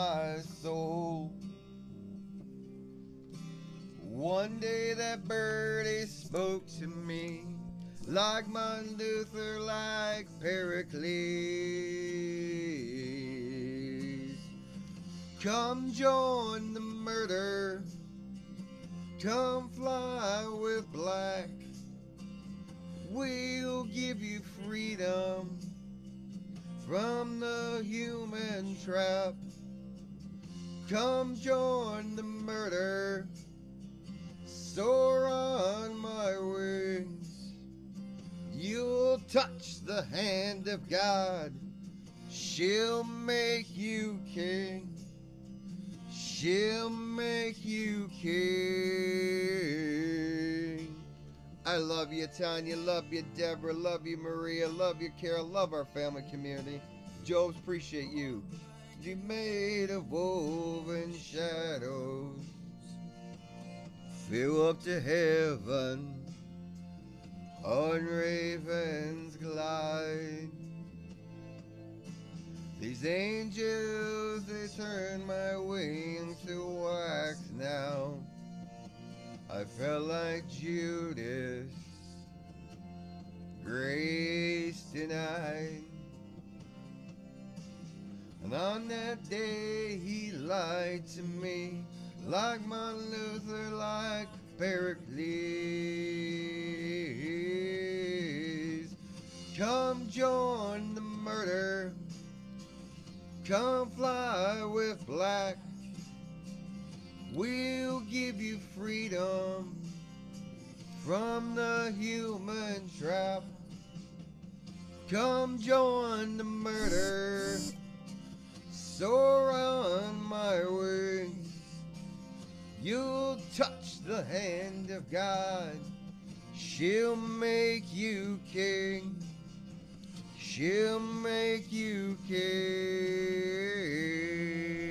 my soul. One day that birdie spoke to me like Martin Luther, like Pericles. Come join the murder, come fly with black. We'll give you freedom from the human trap. Come join the murder, soar on my wings. You'll touch the hand of God, she'll make you king. She'll make you king. I love you, Tanya. Love you, Deborah. Love you, Maria. Love you, Carol. Love our family community. Jobs, appreciate you. You made of woven shadows. Fill up to heaven on Raven's Glide. These angels, they turn my wings to wax now. I felt like Judas, grace denied. And on that day he lied to me, like Martin Luther, like Pericles. Come join the murder, come fly with black. We'll give you freedom from the human trap. Come join the murder, soar on my wings. You'll touch the hand of God, she'll make you king. She'll make you king.